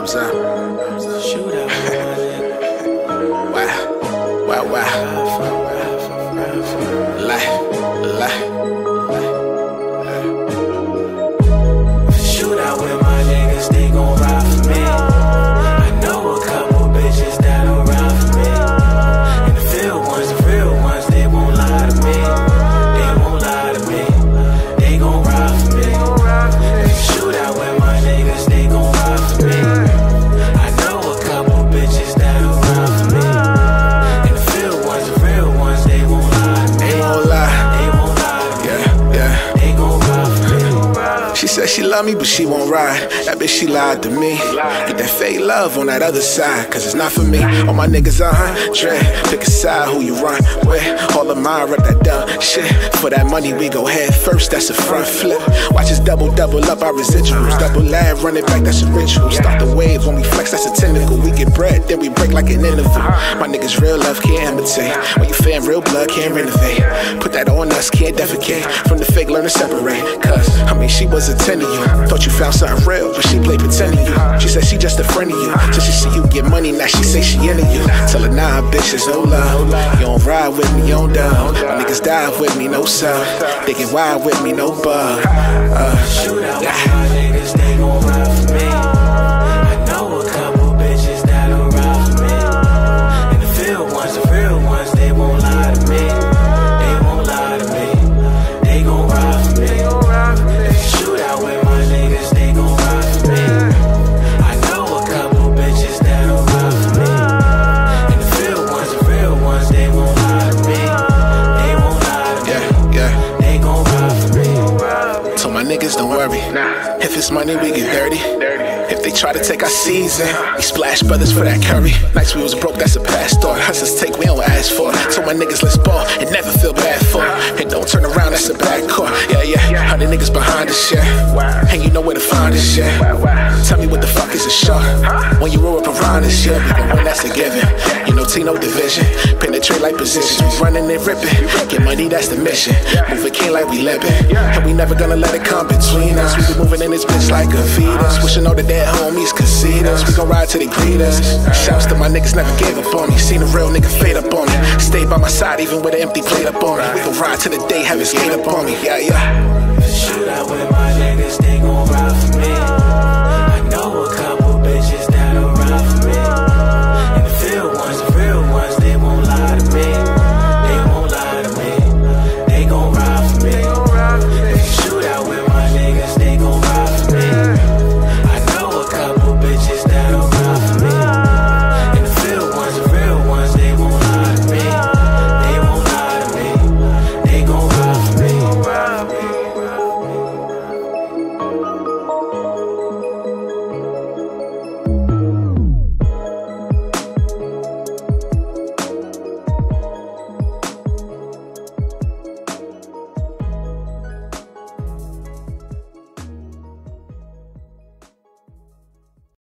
Up. wow. Love me, but she won't ride. That bitch, she lied to me. Get that fake love on that other side, cause it's not for me. All my niggas uh-huh, a hundred. Pick a side who you run that shit. For that money, we go head first, that's a front flip. Watch us double, double up our residuals. Double lab, run it back, that's a ritual. Start the wave when we flex, that's a tentacle. We get bread, then we break like an interval. My niggas real love can't imitate. When you fan real blood, can't renovate. Put that on us, can't defecate. From the fake, learn to separate. Cause, I mean, she was a 10 of you. Thought you found something real, but she played pretend to you. She said she just a friend of you. Till she see you get money, now she say she into you. Tell her, nah, bitch, it's no love. You don't ride with me, you don't dub. My niggas dive with me, no sub. They get wild with me, no bug. Uh, Shoot out my niggas, they gon' ride for me. They won't lie me. They won't lie me. yeah, yeah. They gon' ride for me. Told my niggas don't worry. If it's money, we get dirty. If they try to take our season, we splash brothers for that curry. Nights we was broke, that's a past story. Hustlers take, we don't ask for. Told my niggas let's ball and never feel bad for. And don't turn around, that's a bad core. Yeah, yeah. Hundred niggas behind this shit. And you know where to find this shit. Tell me what the fuck is a shot. When you roll up around this shit, we gon' win, that's a given. You know, Tino division. Penetrate like positions. We running and ripping. Get money, that's the mission. Moving king like we living. And we never gonna let it come between us. We be moving in this bitch like a fetus. Uh-huh. Wishing all the dead homies could see cleanest. We gon' ride they the us. Shouts to my niggas never gave up on me. Seen a real nigga fade up on me. Stay by my side even with an empty plate up on me. We gon' ride to the day heaven's gate up on me. Yeah, yeah. Shoot out with my niggas, they gon' ride for me. I know a couple bitches that'll ride for me. And the real ones, the real ones, they won't lie to me. They won't lie to me. They gon' ride for me. If you shoot out with my niggas, they gon' ride.